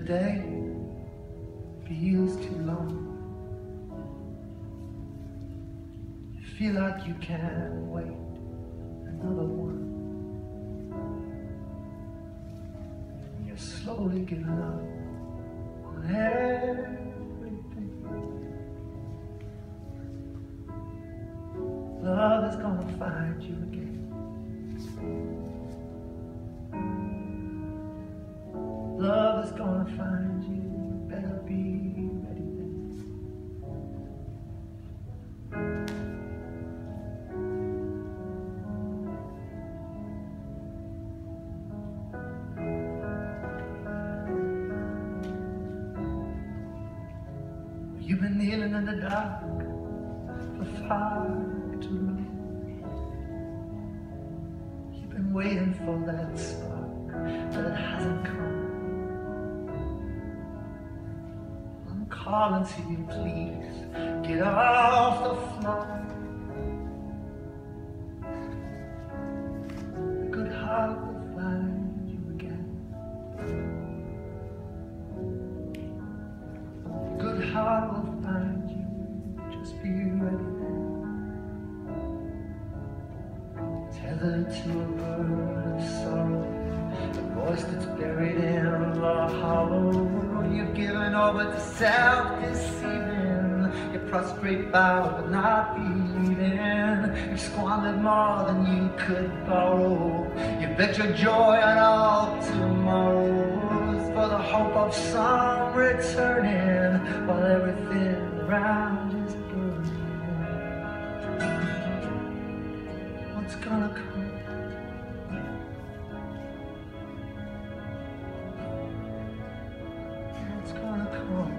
day feels too long. You feel like you can't wait another one. And you're slowly giving up on everything. Love is gonna find you again. Gonna find you. Better be ready. You've been kneeling in the dark for far too long. You've been waiting for that spark, Calling to you, please get off the floor. Good heart will find you again. Good heart will find you. Just be ready then. Tethered to a bird of sorrow, the voice that's buried in the hollow. You've given over to self-deceiving. You're prostrate bow but not believing. You've squandered more than you could borrow. You bet your joy on all tomorrows for the hope of some returning while everything around is burning. What's gonna come? 哦